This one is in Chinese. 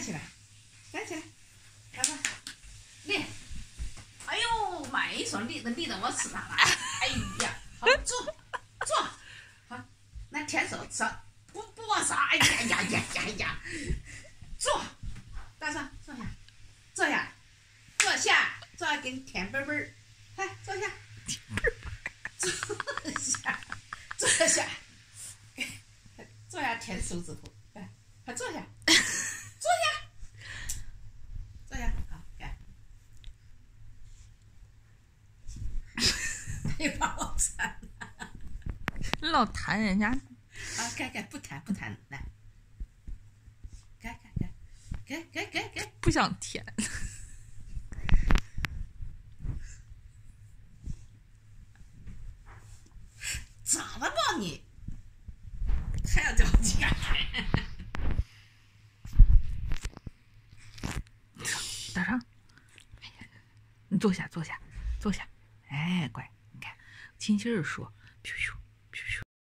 站起来，站起来，来吧，立。哎呦妈！一说立的立的我吃上了？哎呀，好坐坐，好，那舔手吃，不不往上。哎呀呀呀呀呀！坐，大壮坐下，坐下，坐下，坐下给你舔背背儿，来坐下，坐下，坐下，坐下舔手指头，来，快，坐下，坐下，好，来。你把我缠了。你老弹人家，啊，该该不弹不弹，来，该该该该该该该，不想舔。咋了吧你？还要着急干啥？大声！哎呀，你坐下，坐下，坐下。哎，乖，你看，轻轻的说，咻咻。